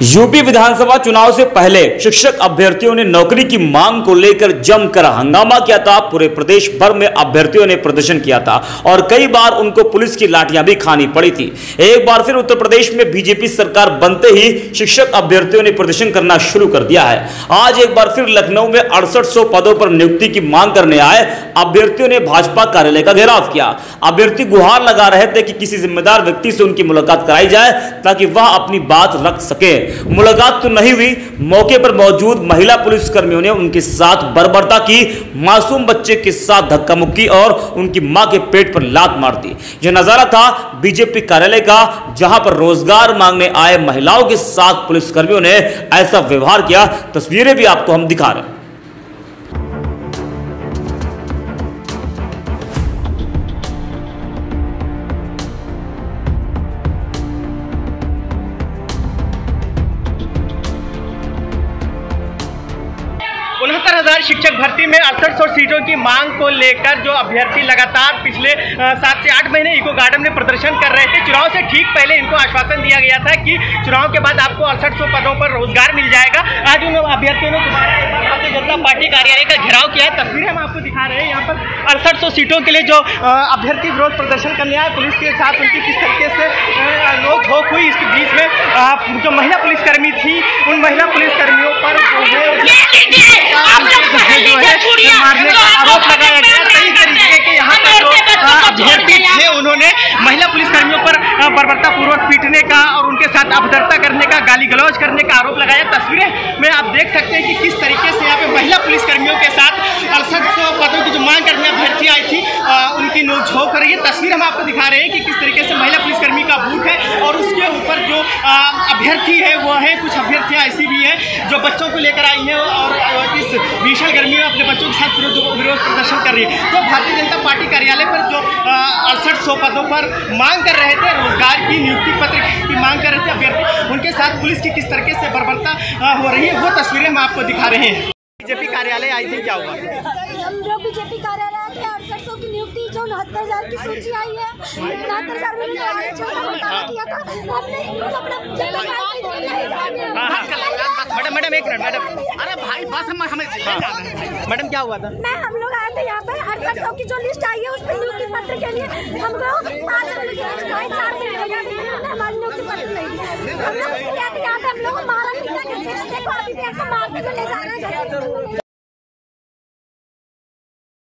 UP विधानसभा चुनाव से पहले शिक्षक अभ्यर्थियों ने नौकरी की मांग को लेकर जमकर हंगामा किया था। पूरे प्रदेश भर में अभ्यर्थियों ने प्रदर्शन किया था और कई बार उनको पुलिस की लाठियाँ भी खानी पड़ी थी। एक बार फिर उत्तर प्रदेश में बीजेपी सरकार बनते ही शिक्षक अभ्यर्थियों ने प्रदर्शन करना शुरू कर दिया है। आज एक बार फिर लखनऊ में अड़सठ पदों पर नियुक्ति की मांग करने आए अभ्यर्थियों ने भाजपा कार्यालय का घेराव किया। अभ्यर्थी गुहार लगा रहे थे कि किसी जिम्मेदार व्यक्ति से उनकी मुलाकात कराई जाए ताकि वह अपनी बात रख सके। मुलाकात तो नहीं हुई। मौके पर मौजूद महिला पुलिसकर्मियों ने उनके साथ बर्बरता की, मासूम बच्चे के साथ धक्का मुक्की और उनकी माँ के पेट पर लात मार दी। यह नज़ारा था बीजेपी कार्यालय का, जहाँ पर रोज़गार मांगने आए महिलाओं के साथ पुलिसकर्मियों ने ऐसा व्यवहार किया। तस्वीरें भी आपको हम दिखा रहे हैं। उनहत्तर हज़ार शिक्षक भर्ती में अड़सठ सौ सीटों की मांग को लेकर जो अभ्यर्थी लगातार पिछले सात से आठ महीने इको गार्डन में प्रदर्शन कर रहे थे। चुनाव से ठीक पहले इनको आश्वासन दिया गया था कि चुनाव के बाद आपको अड़सठ सौ पदों पर रोज़गार मिल जाएगा। आज उन अभ्यर्थियों ने भारतीय जनता पार्टी कार्यालय का घेराव किया तस्वीरें हम आपको दिखा रहे हैं। यहाँ पर अड़सठ सौ सीटों के लिए जो अभ्यर्थी विरोध प्रदर्शन करने आए, पुलिस के साथ उनकी किस तरीके से लोग झोंक इसके बीच में जो महिला पुलिसकर्मी थी उन महिला पुलिसकर्मियों पर जो है मारने का आरोप लगाया गया कई तरीके के यहाँ पर जो अभ्यर्थी थे उन्होंने महिला पुलिसकर्मियों पर बर्बरता पूर्वक पीटने का और उनके साथ अभद्रता करने का गाली गलौज करने का आरोप लगाया। तस्वीरें में आप देख सकते हैं कि किस तरीके से यहाँ पे महिला पुलिसकर्मियों के साथ अड़सठ सौ पदों की जो मांग करने अभ्यर्थी आई थी उनकी नोक झोंक रही है। तस्वीर हम आपको दिखा रहे हैं कि किस तरीके से महिला पुलिसकर्मी का बूथ है और उसके अभ्यर्थी है, वो है, कुछ अभ्यर्थियाँ ऐसी भी हैं, जो बच्चों को लेकर आई हैं और इस भीषण गर्मी में अपने बच्चों के साथ विरोध प्रदर्शन कर रही है। तो भारतीय जनता पार्टी कार्यालय पर जो अड़सठ सौ पदों पर मांग कर रहे थे, रोज़गार की नियुक्ति पत्र की मांग कर रहे थे अभ्यर्थी, उनके साथ पुलिस की किस तरीके से बर्बरता हो रही है, वो तस्वीरें हम आपको दिखा रहे हैं। बीजेपी कार्यालय आई थी, क्या हुआ? हम जो बीजेपी कार्यालय की नियुक्ति जो उनहत्तर हज़ार की सूची आई है उनहत्तर हज़ार में किया था। मैडम मैडम एक मिनट मैडम। अरे भाई बस हम हमें मैडम क्या हुआ था? मैं हम लोग आए थे यहाँ पे अड़सठ सौ की जो लिस्ट आई है उस पर नियुक्ति पत्र के लिए हम लोग पाँच हमारी नियुक्ति पत्र नहीं हम लोग यहाँ पे हम लोग मारा देखो अभी भी मार के ले जा रहे हैं।